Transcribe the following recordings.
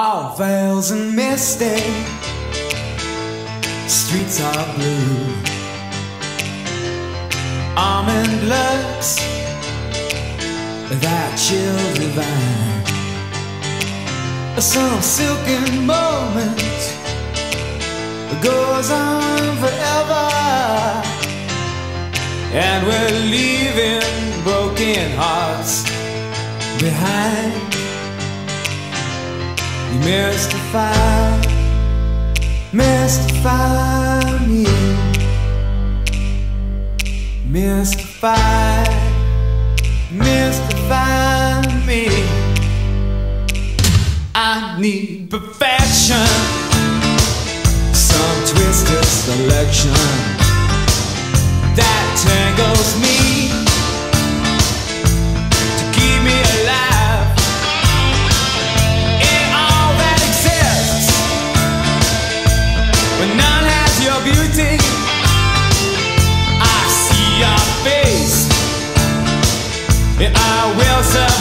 All veils and misty, streets are blue. Almond looks, that chill divine. Some silken moment goes on forever, and we're leaving broken hearts behind. Mystify, mystify me, mystify, mystify me. I need perfection, some twisted selection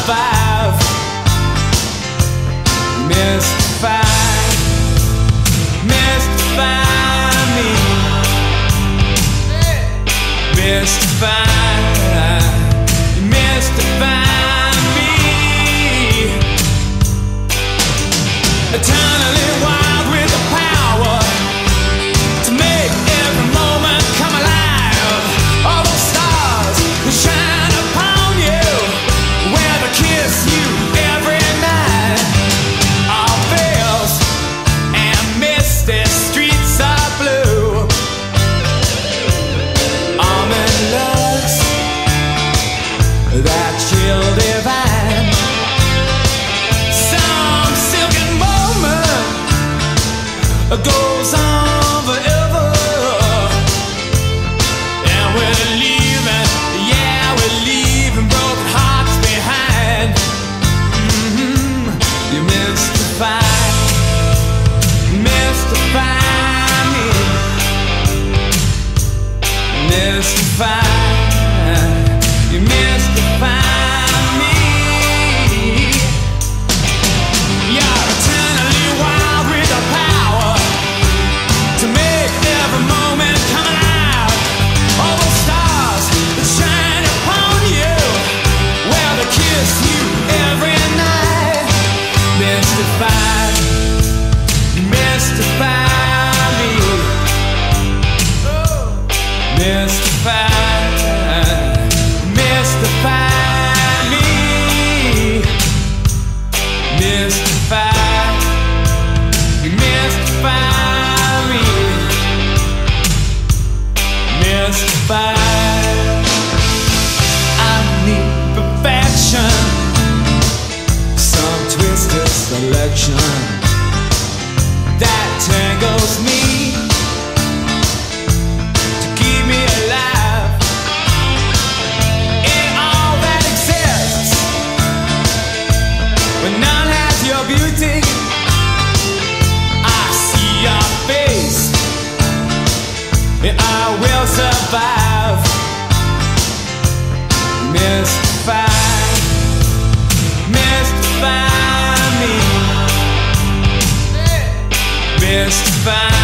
survive. Mystify, mystify me, mystify chill divine. Some silken moment goes on forever. And we're leaving, yeah, we're leaving broken hearts behind. Mhm. You mystify, mystify me, mystify, you mystify I see your face, and I will survive. Mystify me, mystify.